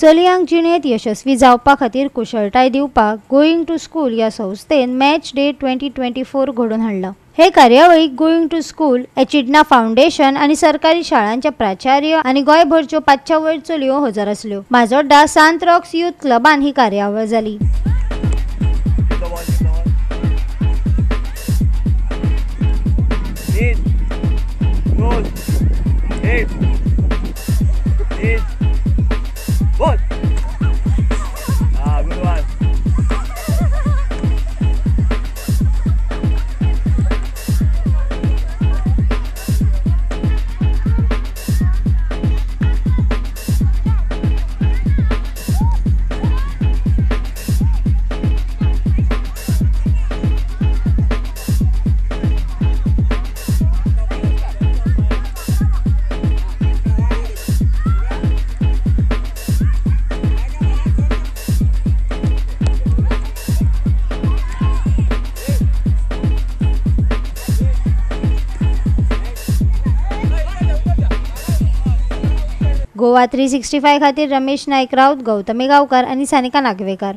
चलयांक जिणेंत यशस्वी जावपा खातीर कुशळटाय दिवपाक गोईंग टू स्कूल ह्या संस्थेन match day twenty twenty four घडोवन हाडला. हे कार्यावळीक going to school Echidna foundation आनी सरकारी शाळांचे प्राचार्य आनी गोंयभरच्यो पांचश्या वयर चलयो हजर आसल्यो. माजोड्डा सांत रॉक्स युथ क्लबान ही कार्यावळ जाली. Eight, Goa three sixty five खातीर रमेश नायक राऊत गौतमी गांवकार आनी सानिका नागवेकर.